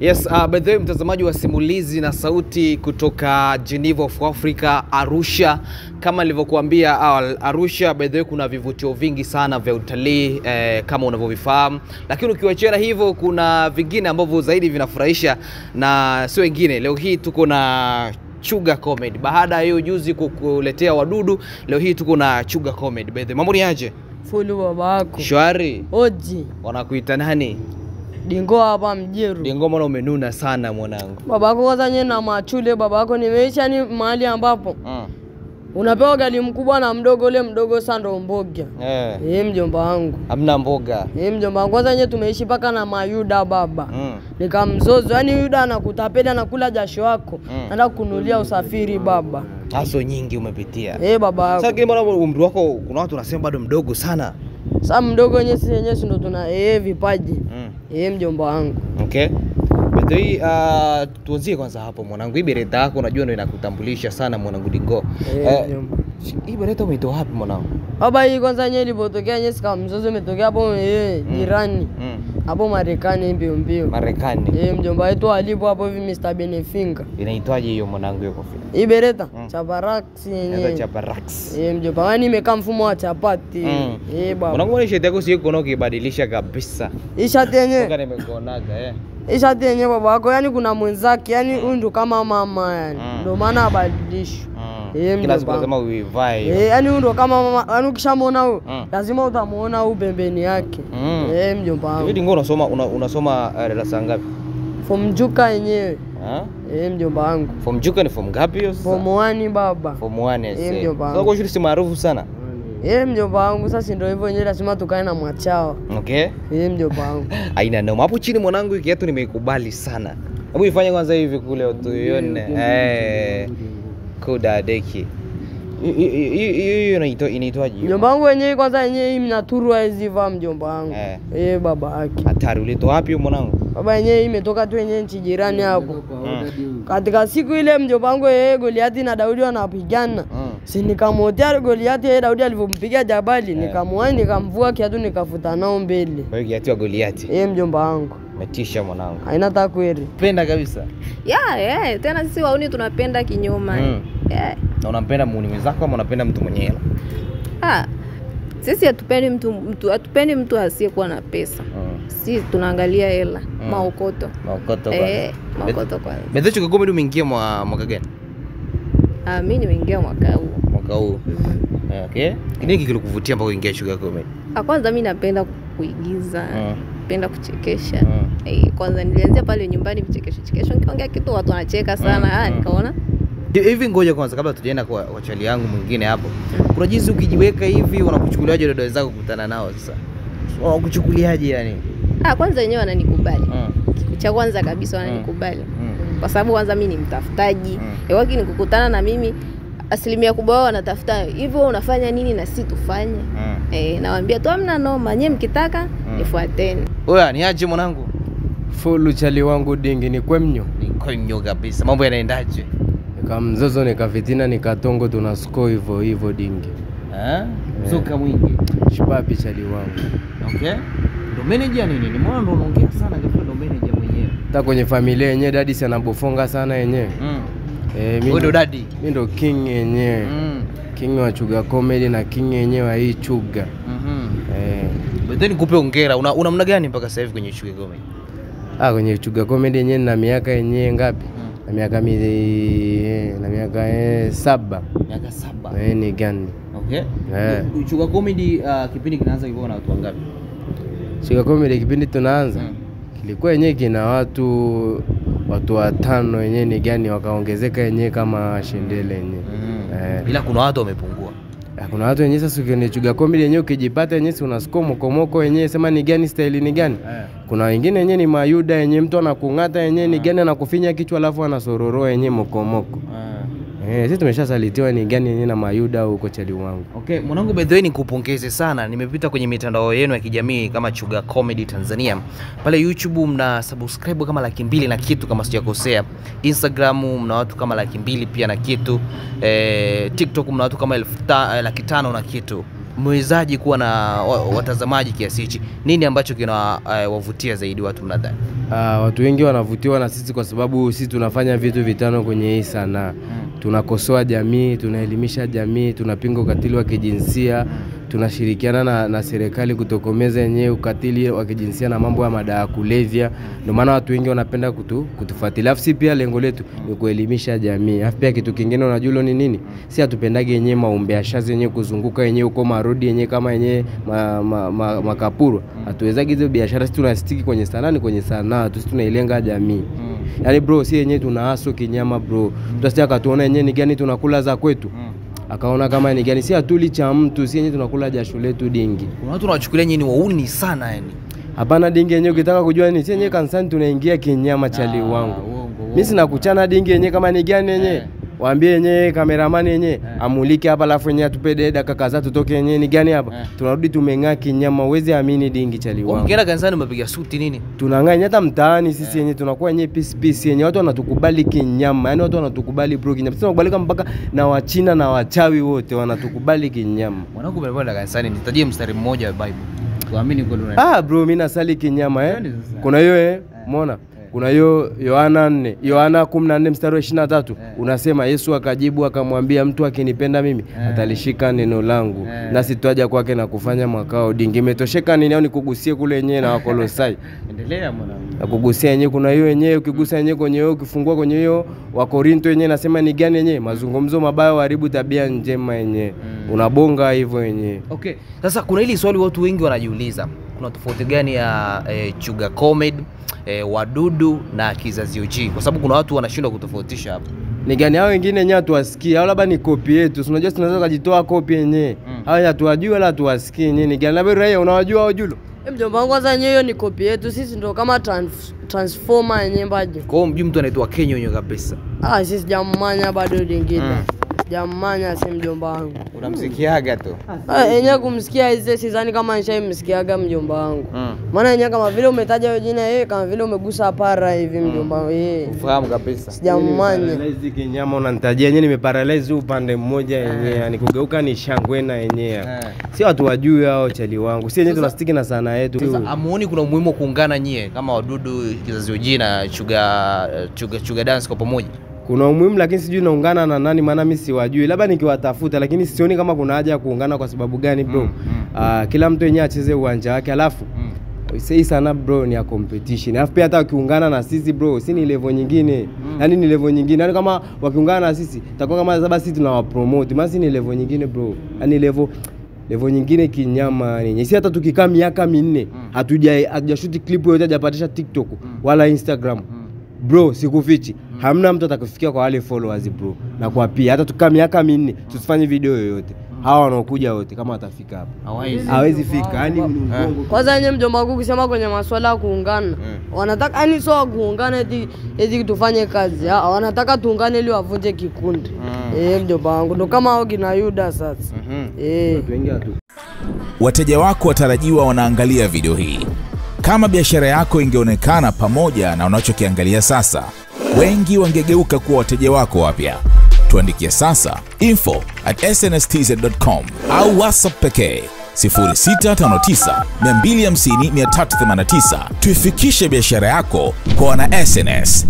Yes, uh, by the way, mtazamaji wa simulizi na sauti kutoka Geneva of Africa, Arusha. Kama nilivyokuambia Arusha by the way kuna vivutio vingi sana vya utalii eh, kama unavyovifahamu, lakini ukiwachana hivyo kuna vingine ambavyo zaidi vinafurahisha na sio wengine. Leo hii tuko na Chuga Comedy. Baada ya hiyo juzi kukuletea wadudu, leo hii tuko na Chuga Comedy. By the way, mambo ni aje? Fulu babako. Shwari. Oji. Wanakuita nani? Dingo hapa mjeru. Dingo, mbona umenuna sana mwanangu? Babako kwanza nye na machule babako nimeisha ni mahali ambapo Mm. unapewa gali mkubwa na mdogo, ule mdogo sasa ndo mboga. Eh. Eh, mjomba wangu. Hamna mboga. Eh, mjomba wangu kwanza nye tumeishi paka na mayuda baba. Mm. Nikamzozo, yani yuda anakutapeli anakula jasho wako. Mm. Anaenda kununulia usafiri baba. Haso nyingi umepitia. Eh, baba Sasa yako. lakini mbona umri wako kuna watu wanasema bado mdogo sana. Sasa mdogo wenyewe si wenyewe ndo tuna eh vipaji. Mm. Eh, mjomba wangu. Okay. But hii uh, tuanzie kwanza hapo mwanangu. Hii bereta yako unajua ndio inakutambulisha sana mwanangu Dingo. Eh, mjomba. hii bereta umeitoa wapi mwanangu? Baba hii kwanza yenyewe ilipotokea yenyewe sika mzozo imetokea hapo yeye jirani. Mm. Hapo Marekani mbio mbio. Marekani. Eh, mjomba wetu alipo hapo hivi Mr. Benefinga. Inaitwaje hiyo mwanangu yuko kofia? Hii bereta Mm. cha Barax Inaitwa yenyewe. cha Barax. Eh, mjomba wani imekaa mfumo wa chapati. Mm. Eh, baba. Mwanangu ni shati yako sio kuona ukibadilisha kabisa. Hii shati yenyewe. Ngoja nimekuonaga eh. Hii shati yenyewe baba yako yani kuna mwenzake yani huyu ndo kama mama yani. Mm. Ndio maana abadilishwe. Mm. Kila siku lazima uivae. hiyo. Eh, yani huyu ndo kama mama, yani ukishamwona huyu Mm. lazima utamuona huyu pembeni yake. Mm. Eh, mjomba Hivi wangu. Dingo unasoma una, unasoma uh, darasa ngapi? Form Juka yenyewe. Eh, mjomba wangu. Form juka ni form ngapi hiyo sasa? Form 1 baba. Form 1 Eh, mjomba wangu. kwa shule si maarufu sana. Eh, mjomba wangu sasa ndio hivyo yenyewe lazima tukae na mwachawa. Okay? Eh, mjomba wangu. Haina noma. Hapo chini mwanangu hiki kiatu nimeikubali sana. Hebu ifanye kwanza hivi kule tuione. Eh. Kuda deki. Hi- hi- hi- hi- Hiyo inaitwaje? Mjomba wangu wenyewe kwanza yenyewe mnaturwa hizi va mjomba wangu. Eh. E, baba yake. Hatari ulitoa wapi mwanangu? Baba yenyewe imetoka tu yenyewe nchi jirani hapo. Mm. Katika siku ile mjomba wangu yeye Goliati na Daudi wanapigana. Mm. Si nikamotea Goliati yeye Daudi alivyompiga jabali, Eh. nikamwai nikamvua kiatu nikafuta nao mbele. Kwa hiyo kiatu ya Goliati. Eh, mjomba wangu. Metisha mwanangu. Haina kweli Penda kabisa. Yeah, yeah, tena sisi wauni tunapenda kinyuma Mm. yeah. Na unampenda muuni mwenzako ama unapenda mtu mwenye hela? ah, sisi hatupendi mtu, mtu hatupendi mtu asiyekuwa na pesa Mm. si tunaangalia hela Mm. maokoto Maokoto eh, kwanza. maokoto kwanza Comedy umeingia mwa mwaka gani? ah, mimi nimeingia mwaka huu Mwaka huu. mm. Eh, Okay. Nini kilikuvutia mpaka uingia Chuka Comedy? ah, kwanza mimi napenda kuigiza Mm. napenda kuchekesha Mm. Eh, kwanza nilianzia pale nyumbani vichekesho chekesho nikiongea kitu watu wanacheka sana Mm, ah, mm. nikaona Hivi ngoja kwanza kabla tujaenda kwa, kwa chali yangu mwingine hapo. Kuna jinsi ukijiweka hivi wanakuchukuliaje dada wenzako kukutana nao sasa? Wanakuchukuliaje yani? ah, kwanza wenyewe wananikubali Mm. kitu cha kwanza kabisa wananikubali Mm. kwa sababu kwanza mi ni mtafutaji Mm. Ewaki waki nikukutana na mimi asilimia kubwa wao wanatafuta hivyo unafanya nini na si tufanye Mm. e, nawambia tu amna noma nyie mkitaka Mm. nifuateni Oya, niaje mwanangu? Fulu chali wangu dingi ni kwemnyo Ni kwemnyo kabisa. Mambo yanaendaje? nikamzozo nikafitina nikatongo tunasko hivyo hivyo dingi Eh? Mzuka mwingi. shipapi chali wangu Okay. Ndo manager nini? Nimeona ndo unaongea sana ghafla ndo manager mwenyewe. hata kwenye familia yenyewe dadi si anabofonga sana yenyewe Mm. eh, mimi ndo dadi, mimi ndo king yenyewe Mm. king wa chuga comedy na king yenyewe wa hii chuga Mhm. eh, But then nikupe hongera. Una, una mna gani mpaka sasa hivi kwenye chuga Comedy? Ah, kwenye chuga comedy yenyewe na miaka yenyewe ngapi Mm. na miaka mi eh, na miaka eh, saba Miaka saba. eh, ni gani Okay. Eh. Chuga Comedy uh, kipindi kinaanza kilikuwa na watu wangapi? chuga comedy kipindi tunaanza hmm. kilikuwa yenyewe kina watu watu watano yenyewe ni gani wakaongezeka yenyewe kama shindele yenyewe Mm. Eh. Ila kuna watu wamepungua. Ah, kuna watu wenyewe sasa ukinichuga comedy yenyewe ukijipata yenyewe si unasukuma mokomoko yenyewe sema ni gani staili ni gani yeah. kuna wengine yenyewe ni mayuda yenyewe mtu anakung'ata yenyewe ni gani anakufinya kichwa alafu anasororoa yenyewe mokomoko Ah. Eh, sisi tumeshasalitiwa ni gani yenyewe na mayuda au kocha wangu Okay, mwanangu by the way nikupongeze sana. Nimepita kwenye mitandao yenu ya kijamii kama Chuga Comedy Tanzania. Pale YouTube mna subscribe kama laki mbili na kitu kama sijakosea. Instagram mna watu kama laki mbili pia na kitu. Eh, TikTok mna watu kama elfu ta, eh, laki tano na kitu. mwezaji kuwa na watazamaji kiasi hichi? Nini ambacho kinawavutia zaidi watu mnadhani? Uh, watu wengi wanavutiwa na sisi kwa sababu sisi tunafanya vitu vitano kwenye hii sanaa. Tunakosoa jamii, tunaelimisha jamii, tunapinga ukatili wa kijinsia, tunashirikiana na, na serikali kutokomeza yenyewe ukatili wa kijinsia na mambo ya madawa ya kulevya. Ndio maana watu wengi wanapenda kutu, kutufuatilia. Afu si pia lengo letu ni kuelimisha jamii. Afu pia kitu kingine unajua ni nini? Si hatupendagi yenyewe maumbeashazi yenyewe kuzunguka yenyewe huko marodi yenyewe kama yenyewe ma, ma, ma, makapuru. Hatuwezagi hizo biashara, sisi tunastiki kwenye sanaa, ni kwenye sanaa tu, tunailenga jamii. Yaani bro, si yenyewe tuna haso kinyama bro. Asije akatuona yenyewe ni gani tunakula za kwetu. Akaona kama ni gani, si atuli cha mtu, si yenyewe tunakula jasho letu dingi. Kuna watu wanachukulia nyinyi ni wauni sana yani. Hapana dingi yenyewe, ukitaka kujua ni si yenyewe kanisani tunaingia kinyama cha liwangu. Mimi sina kuchana dingi yenyewe kama ni gani yenyewe. Waambie yenyewe kameramani yenyewe amulike hapa, alafu yenyewe atupede dakika kadhaa tutoke yenyewe ni gani hapa. Tunarudi tumeng'aa kinyama, uwezi amini dingi chali wangu. Ukienda kanisani umepiga suti nini? tunang'aa enye hata mtaani sisi yenyewe tunakuwa yenyewe peace peace yenyewe watu wanatukubali kinyama, yani watu wanatukubali bro kinyama. Sisi tunakubalika mpaka na wachina na wachawi wote wanatukubali kinyama. Mwanangu umekwenda kanisani, nitajie mstari mmoja wa Bible. Ah bro, mimi nasali kinyama eh. Kuna hiyo eh, umeona? Kuna hiyo Yohana 4, Yohana 14 mstari wa 23 unasema Yesu akajibu akamwambia mtu akinipenda mimi atalishika neno langu nasi twaja kwake na kufanya makao dingi. Imetosheka nini au nikugusie kule yenyewe na Wakolosai? Endelea mwanangu. Nakugusia yenyewe. Kuna hiyo yenyewe, ukigusa yenyewe kwenye hiyo, ukifungua kwenye hiyo Wakorinto yenyewe nasema ni gani yenyewe, mazungumzo mabaya waharibu tabia njema yenyewe, unabonga hivyo yenyewe. Okay. Sasa kuna hili swali watu wengi wanajiuliza. Kuna tofauti gani ya e, Chuga Comed e, Wadudu na Kizazi OG? Kwa sababu kuna watu wanashindwa kutofautisha hapo. Ni gani hao wengine yenyewe hatuwasikii, au labda ni kopi yetu? Si unajua tunaweza kujitoa kopi yenyewe, hao yenyewe hatuwajui wala hatuwasikii yenyewe. Ni gani labda raia, unawajua hao Julo? Eh, mjomba wangu kwanza yenyewe hiyo ni kopi yetu sisi ndo kama trans, transformer yenyewe mbaje. Kwa hiyo mjui mtu anaitwa Kenya wenyewe kabisa. Ah, sisi sijammanya bado dingine. Sijammanya si mjomba wangu. Unamsikiaga tu. Ah, yenyewe kumsikia hizo, sidhani kama nishaimsikiaga mjomba wangu. Mm. Maana yenyewe kama vile umetaja hiyo jina yeye kama vile umegusa para hivi mjomba wangu yeye. Ufahamu kabisa. sijamanya hizi kinyama unanitajia yenyewe, nimeparalyze upande mmoja yenyewe, yani kugeuka ni shangwena yenyewe. Eh. Si watu wajui hao chali wangu, si yenyewe tunastiki na sana yetu. Sasa amuoni kuna umuhimu wa kuungana nyie kama Wadudu, Kizazi ujina na Chuga, Chuga, Chuga Dance kwa pamoja? Kuna umuhimu lakini sijui naungana na nani, maana mimi siwajui, labda nikiwatafuta, lakini sioni kama kuna haja ya kuungana. Kwa sababu gani bro? Mm, mm, uh, kila mtu yenyewe acheze uwanja wake, alafu Sei sana bro ni ya competition, alafu pia hata wakiungana na sisi bro, si ni level nyingine. Mm. yani ni level nyingine. Yani, kama wakiungana na sisi takuwa kama saba sisi tunawapromote, maana si ni level nyingine bro, yani level level nyingine kinyama yenye si hata tukikaa miaka minne hatuja hatujashuti clip yoyote hajapatisha TikTok wala Instagram. Bro, sikufichi hamna mtu atakufikia kwa wale followers bro, na kwa pia hata tukaa miaka minne tusifanye video yoyote, hawa wanaokuja wote kama watafika hapa hawezi fika, yani. Kwanza yenyewe mjomba wangu kusema kwenye masuala ya kuungana. Wanataka yani sio kuungana eti eti tufanye kazi. Wanataka tuungane ili wavunje kikundi. Eh, mjomba wangu ndo kama hao kina Yuda sasa. Eh. Watu wengi Wateja wako watarajiwa wanaangalia video hii. Kama biashara yako ingeonekana pamoja na unachokiangalia sasa, wengi wangegeuka kuwa wateja wako wapya. Tuandikie sasa info at snstz.com au whatsapp pekee 0659 250 389. Tuifikishe biashara yako kwa wana SNS.